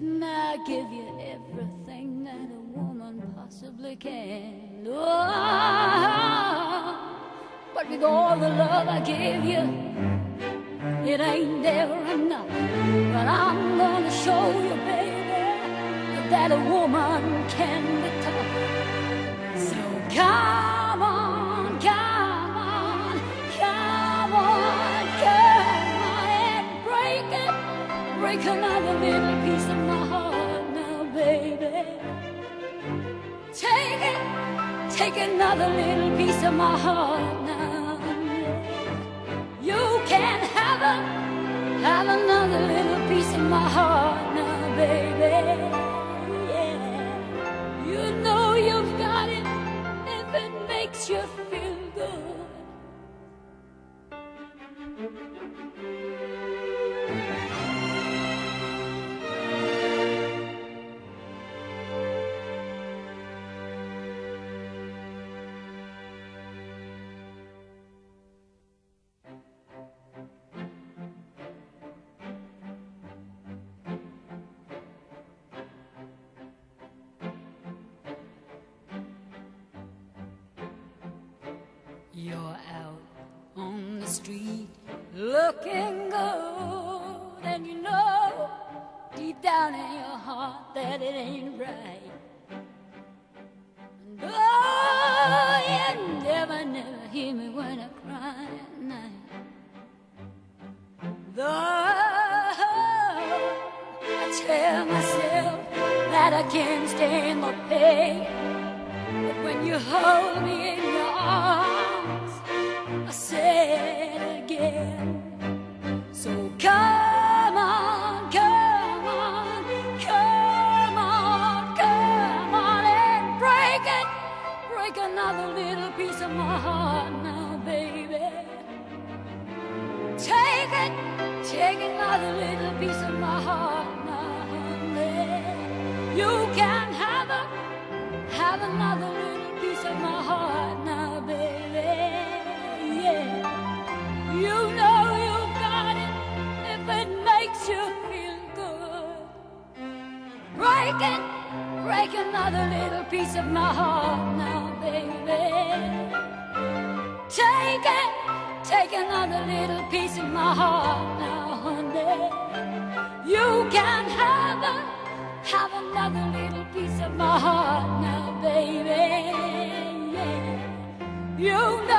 I give you everything that a woman possibly can. Oh, but with all the love I give you, it ain't never enough. But I'm gonna show you, baby, that a woman can be tough. So come on, come on, come on, come on, and break it, break another little piece of another little piece of my heart now. You can have it, have another little piece of my heart You're out on the street looking good, and you know deep down in your heart that it ain't right. And oh, you never, never hear me when I cry at night. Though I tell myself that I can't stand the pain. But when you hold me in your piece of my heart now, honey. You can have it have another little piece of my heart now, baby. Yeah, you know you've got it if it makes you feel good. Break it, break another little piece of my heart now, baby. Take it, take another little piece of my heart now, my heart now, baby. Yeah, you know.